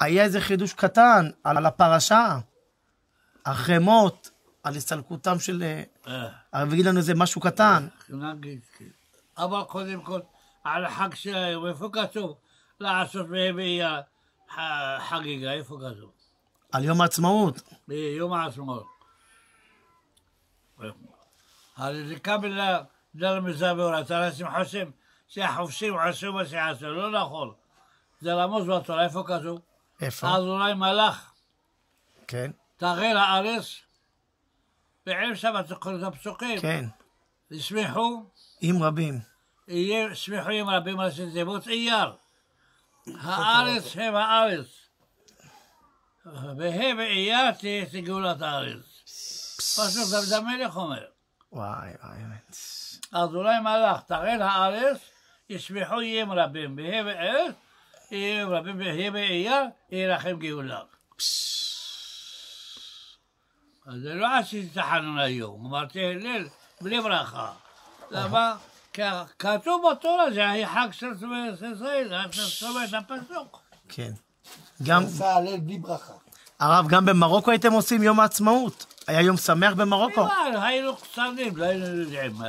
היה איזה חידוש קטן על הפרשה, אחרי מות, על הסתלקותם של... אה, אה, הרב יגיד לנו איזה משהו קטן. אבל קודם כל, על החג של היום, איפה כתוב לעשות באייר חגיגה, איפה כתוב? על יום העצמאות. ביום העצמאות. הרי כבל דל מזבור, אתה אנשים חושבים שהחופשים עשו מה שעשו, לא נכון. זה רמוז בתורה, איפה כתוב? איפה? אז אולי מלאך כן, תראה לארץ, ועם שם אתה קורא את הפסוקים. כן. ישמחו, עם רבים. יהיה שמחו עם רבים על שזיבות אייר. הארץ הם הארץ. והם באייר תהיה גאולת הארץ. פשוט דוד המלך אומר. וואי, וואי, באמת. אז אולי מלאך תראה לארץ, ישמחו עם רבים. והם בארץ, והם באייר, יהיה לכם גאולה. אז זה לא עשיתי תחנון היום, אמרתי הלל בלי ברכה. למה? כתוב בתורה זה היה חג של ישראל, זאת אומרת הפסוק. כן. גם, עשה הלל בלי ברכה. הרב, גם במרוקו הייתם עושים יום העצמאות? היה יום שמח במרוקו? היינו קטנים, לא היינו יודעים מה.